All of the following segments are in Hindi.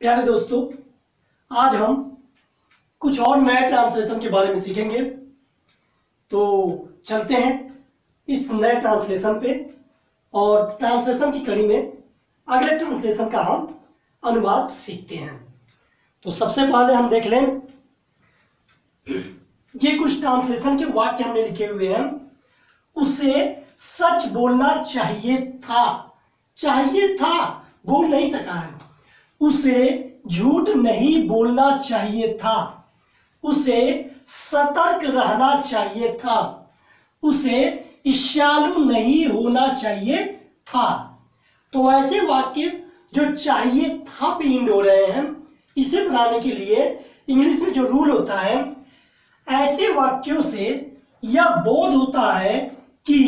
प्यारे दोस्तों, आज हम कुछ और नए ट्रांसलेशन के बारे में सीखेंगे। तो चलते हैं इस नए ट्रांसलेशन पे और ट्रांसलेशन की कड़ी में अगले ट्रांसलेशन का हम अनुवाद सीखते हैं। तो सबसे पहले हम देख लें, ये कुछ ट्रांसलेशन के वाक्य हमने लिखे हुए हैं। उसे सच बोलना चाहिए था चाहिए था, बोल नहीं सका है। उसे झूठ नहीं बोलना चाहिए था। उसे सतर्क रहना चाहिए था। उसे ईर्ष्यालु नहीं होना चाहिए था। तो ऐसे वाक्य जो चाहिए था पे इंड हो रहे हैं, इसे बनाने के लिए इंग्लिश में जो रूल होता है, ऐसे वाक्यों से यह बोध होता है कि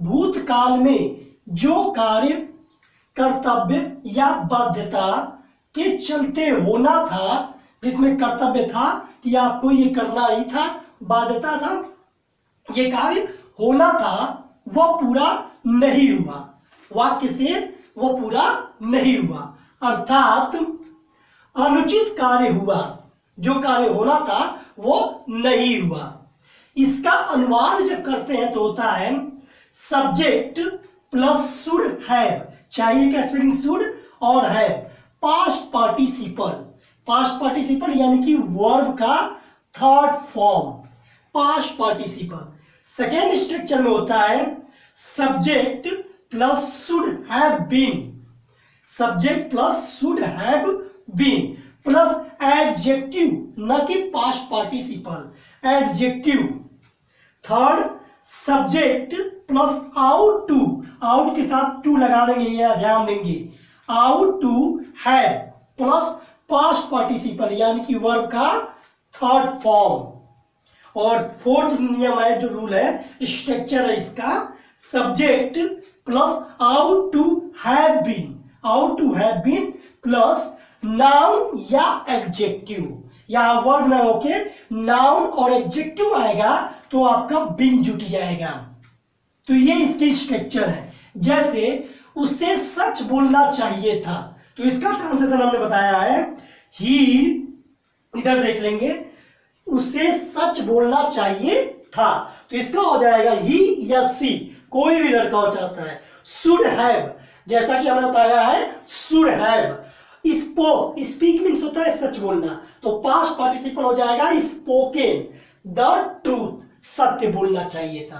भूतकाल में जो कार्य, कर्तव्य या बाध्यता के चलते होना था, जिसमें कर्तव्य था कि आपको ये करना ही था, बाध्यता था, ये कार्य होना था वह पूरा नहीं हुआ। वाक्य से वह पूरा नहीं हुआ। अर्थात अनुचित कार्य हुआ। जो कार्य होना था, वो नहीं हुआ। इसका अनुवाद जब करते हैं तो होता है सब्जेक्ट प्लस शुड हैव चाहिए क्या स्पेलिंग शुड और है पास्ट पार्टिसिपल पास्ट पार्टिसिपल यानी कि वर्ब का third form past participle second structure में होता है subject plus should have been subject plus should have been plus adjective न कि past participle adjective third subject plus ought to ought के साथ टू लगा देंगे या ध्यान देंगे. आउट टू है प्लस पास्ट पार्टिसिपल यानी कि वर्ब का थर्ड फॉर्म और फोर्थ नियम है, जो रूल है स्ट्रक्चर है इसका subject plus ought to have been ought to have been plus noun या एडजेक्टिव या वर्ड में होके नाउन और एडजेक्टिव आएगा तो आपका बिन जुट जाएगा। तो ये इसकी स्ट्रक्चर है। जैसे उससे सच बोलना चाहिए था। तो इसका ट्रांसलेशन हमने बताया है, ही इधर देख लेंगे, उसे सच बोलना चाहिए था। तो इसका हो जाएगा ही या सी, कोई भी लड़का हो चाहता है। शुड हैव, जैसा कि हमने बताया है, शुड हैव। स्पो, स्पीक मीन्स होता है सच बोलना। तो पास्ट पार्टिसिपल हो जाएगा स्पोकेन। द ट्रूथ, सत्य बोलना चाहिए था।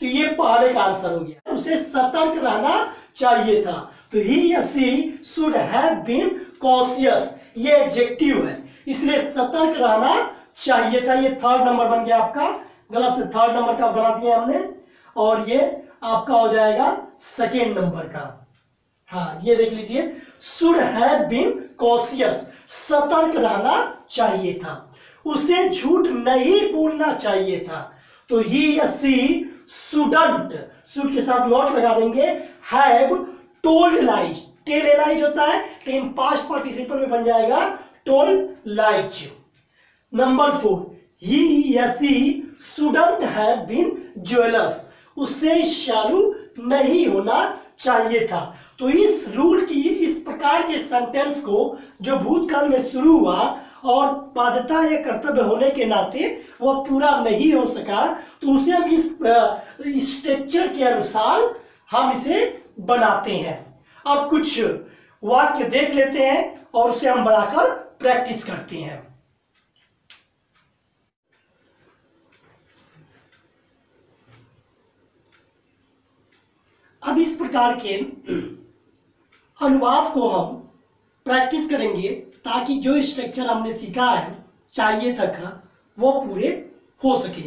तो ये पहले का आंसर हो गया। उसे सतर्क रहना चाहिए था। तो ही या सी शुड एडजेक्टिव है। इसलिए सतर्क रहना चाहिए था। ये थर्ड नंबर बन गया आपका। गलत से थर्ड नंबर का बना दिया हमने। और ये आपका हो जाएगा सेकेंड नंबर का। हाँ ये देख लीजिए। शुड कॉशियस सतर्क रहना चाहिए था। उसे झूठ नहीं बोलना चाहिए था। तो ही या सी सुडंट सुड के साथ नॉट लगा देंगे। Have told lies. Tell lies होता है लेकिन पास्ट पार्टिसिपल में बन जाएगा told lies. Number four, he या she student have been jewellers. उससे शालू नहीं होना चाहिए था। तो इस रूल की, इस प्रकार के सेंटेंस को जो भूतकाल में शुरू हुआ और बाध्यता या कर्तव्य होने के नाते वह पूरा नहीं हो सका तो उसे हम इस स्ट्रक्चर के अनुसार हम इसे बनाते हैं। अब कुछ वाक्य देख लेते हैं और उसे हम बनाकर प्रैक्टिस करते हैं। अब इस प्रकार के अनुवाद को हम प्रैक्टिस करेंगे ताकि जो स्ट्रक्चर हमने सीखा है, चाहिए तक का वो पूरे हो सके।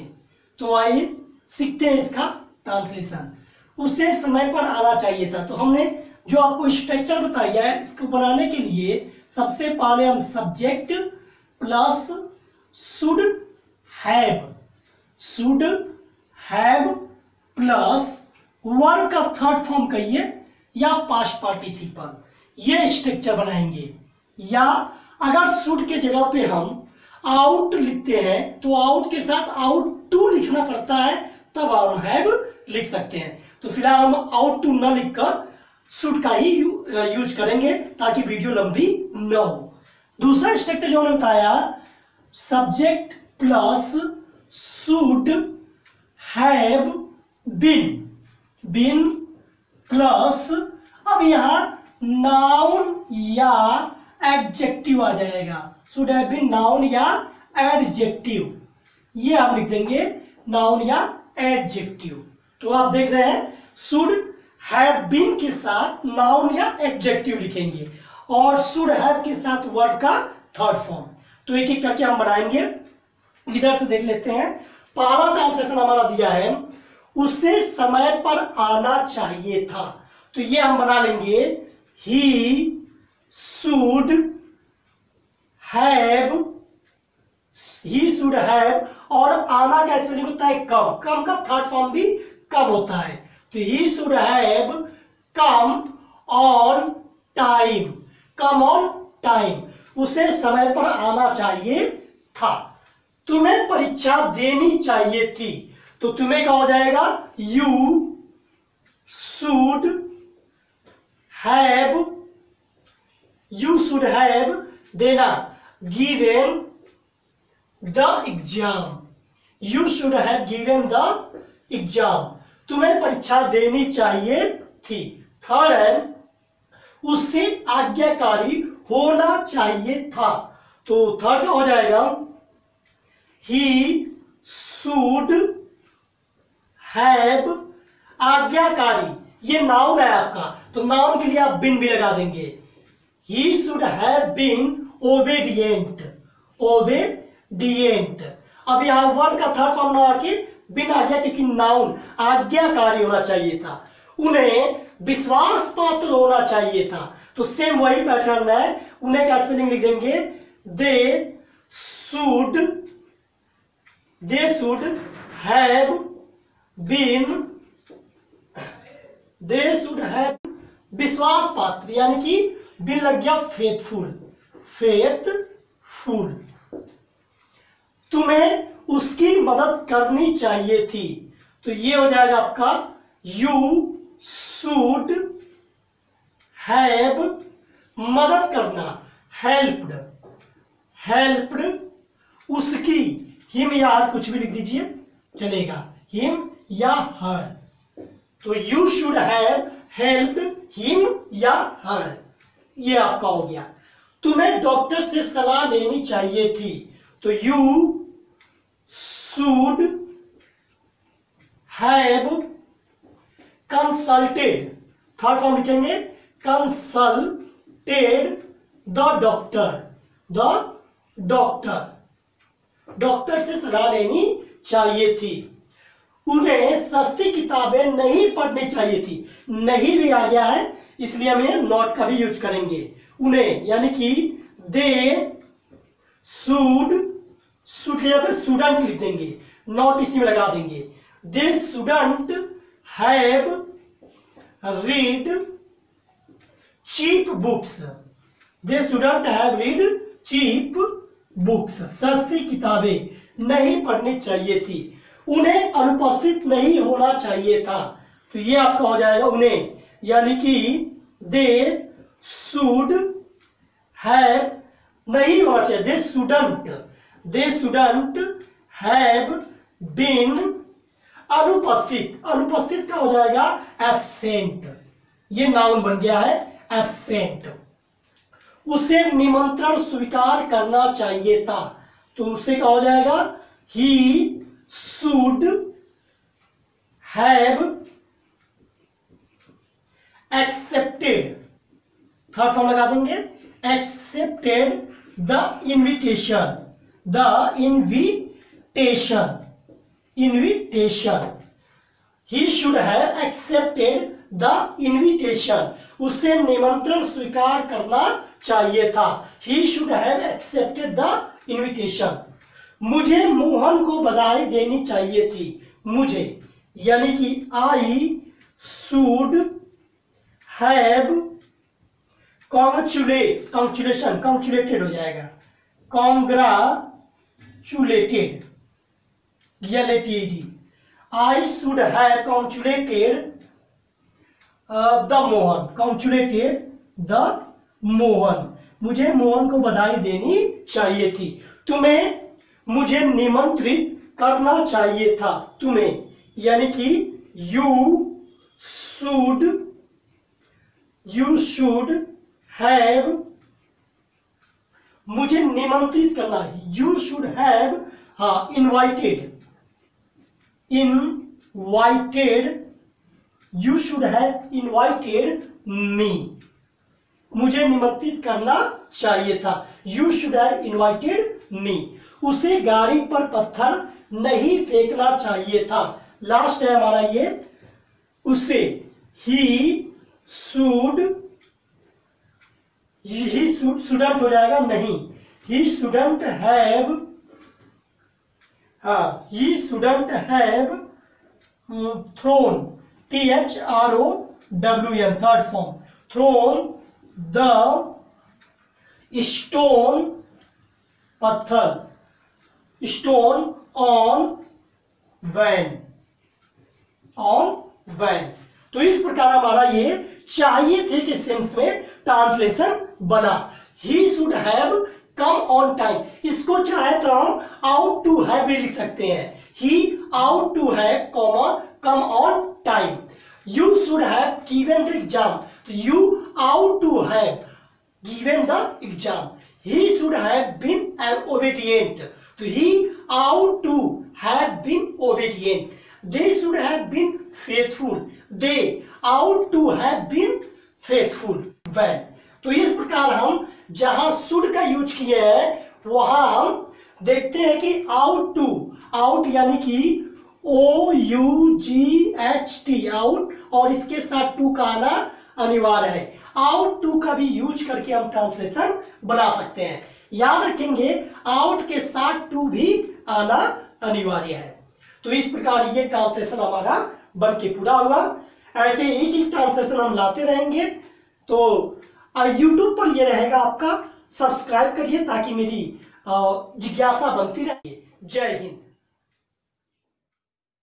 तो आइए सीखते हैं इसका ट्रांसलेशन। उसे समय पर आना चाहिए था। तो हमने जो आपको स्ट्रक्चर बताया है, इसको बनाने के लिए सबसे पहले हम subject plus should have should have plus verb का थर्ड फॉर्म कहिए, या पास्ट पार्टिसिपल ये स्ट्रक्चर बनाएँगे। या अगर शुड के जगह पे हम आउट लिखते हैं तो आउट के साथ आउट टू लिखना पड़ता है, तब हम हैव लिख सकते हैं। तो फ़िलहाल हम आउट टू न लिखकर शुड का ही यूज़ करेंगे ताकि वीडियो लंबी न हो। दूसरा स्ट्रक्चर जो हमने बताया subject plus should have been been plus अब यहाँ नाउन या एडजेक्टिव आ जाएगा। सुड हैव बिन नाउन या एडजेक्टिव ये आप लिख देंगे नाउन या एडजेक्टिव तो आप देख रहे हैं शुड हैव बीन के साथ नाउन या एडजेक्टिव लिखेंगे और शुड हैव के साथ वर्ड का थर्ड फॉर्म तो एक एक करके हम बनाएँगे। इधर से देख लेते हैं। पहला ट्रांसलेशन हमारा दिया है, उसे समय पर आना चाहिए था। तो ये हम बना लेंगे he should have he should have और आना का स्पेलिंग होता है कम कम का थर्ड फॉर्म भी कब होता है? तो he should have come on time. Come on time, उसे समय पर आना चाहिए था। तुम्हें परीक्षा देनी चाहिए थी। तो तुम्हें क्या हो जाएगा? You should have you should have देना। Given the exam you should have given the exam तुम्हें परीक्षा देनी चाहिए थी। थर्ड है उससे आज्ञाकारी होना चाहिए था। तो थर्ड हो जाएगा। ही शुड हैव आज्ञाकारी। ये नाउन है आपका। तो नाउन के लिए आप बिन भी लगा देंगे। He should have been obedient obedient अब यहाँ वर्ड का थर्ड फॉर्म ना आके बिन आज्ञा क्योंकि नाउन आज्ञाकारी होना चाहिए था। उन्हें विश्वास पात्र होना चाहिए था। तो सेम वही पैटर्न है। उन्हें क्या स्पेलिंग लिख देंगे? They should they should have been, they should have विश्वास पात्र यानी कि बिन लग गया फेथफुल फेथफुल तुम्हें उसकी मदद करनी चाहिए थी। तो ये हो जाएगा आपका यू शुड हैव मदद करना हेल्प्ड हेल्प्ड उसकी हिम या हर कुछ भी लिख दीजिए, चलेगा। हिम या हर तो you should have helped him या हर ये आपका हो गया। तुम्हें डॉक्टर से सलाह लेनी चाहिए थी। तो you should have consulted third form लिखेंगे consulted the doctor the doctor doctor से सलाह लेनी चाहिए थी। उन्हें सस्ती किताबें नहीं पढ़नी चाहिए थी। नहीं भी आ गया है, इसलिए हम ये नॉट का भी यूज़ करेंगे। उन्हें, यानी कि दे शुड शुड के जगह स्टूडेंट लिख देंगे, नॉट इसी में लगा देंगे। They student have read cheap books they student have read cheap books सस्ती किताबें नहीं पढ़नी चाहिए थी। उन्हें अनुपस्थित नहीं होना चाहिए था। तो ये आपका हो जाएगा उन्हें। यानी कि दे शुड हैव नहीं होना चाहिए। They student they student have been अनुपस्थित। अनुपस्थित का हो जाएगा? एबसेंट ये नाउन बन गया है एबसेंट उसे निमंत्रण स्वीकार करना चाहिए था। तो उससे क्या हो जाएगा? He should have accepted third form लगा देंगे। Accepted the invitation the invitation invitation. He should have accepted the invitation उसे निमंत्रण स्वीकार करना चाहिए था। He should have accepted the invitation मुझे मोहन को बधाई देनी चाहिए थी। मुझे, यानी कि आई शुड हैव कॉन्चुलेट कॉन्चुलेशन कॉन्चुलेटेड हो जाएगा। Congratulated the I should have congratulated the Mohan congratulated the Mohan मुझे मोहन को बधाई देनी चाहिए थी। तुम्हें, मुझे निमंत्रित करना चाहिए था तुम्हें। यानी कि you should you should have मुझे निमंत्रित करना है। यू शुड हैव हाँ invited invited you should have invited me मुझे निमंत्रित करना चाहिए था। You should have invited me उसे गाड़ी पर पत्थर नहीं फेंकना चाहिए था। लास्ट है हमारा ये। उसे ही शुड ही शुडेंट हो जाएगा, नहीं। ही शुडेंट हैव हाँ he shouldn't have thrown T H R O W N third form thrown the stone पत्थर stone on van on van तो इस प्रकार हमारा ये चाहिए थे कि सेंस में ट्रांसलेशन बना। He should have come on time इसको चाहे तो हम आउट टू हैव भी लिख सकते हैं। He ought to have comma come on time you should have given the exam तो you ought to have given the exam he should have been an obedient तो he ought to have been obedient they should have been faithful they ought to have been faithful van तो इस प्रकार हम जहाँ शुड का यूज़ किए हैं, वहाँ हम देखते हैं कि आउट टू आउट यानी कि O U G H T ought और इसके साथ टू का आना अनिवार्य है। आउट टू का भी यूज़ करके हम ट्रांसलेशन बना सकते हैं। याद रखेंगे आउट के साथ टू भी आना अनिवार्य है। तो इस प्रकार ये ट्रांसलेशन हमारा बन के पूरा हुआ। ऐसे एक एक ट्रांसलेशन हम लाते रहेंगे। तो यूट्यूब पर ये रहेगा आपका। सब्सक्राइब करिए ताकि मेरी जिज्ञासा बनती रहे। जय हिंद।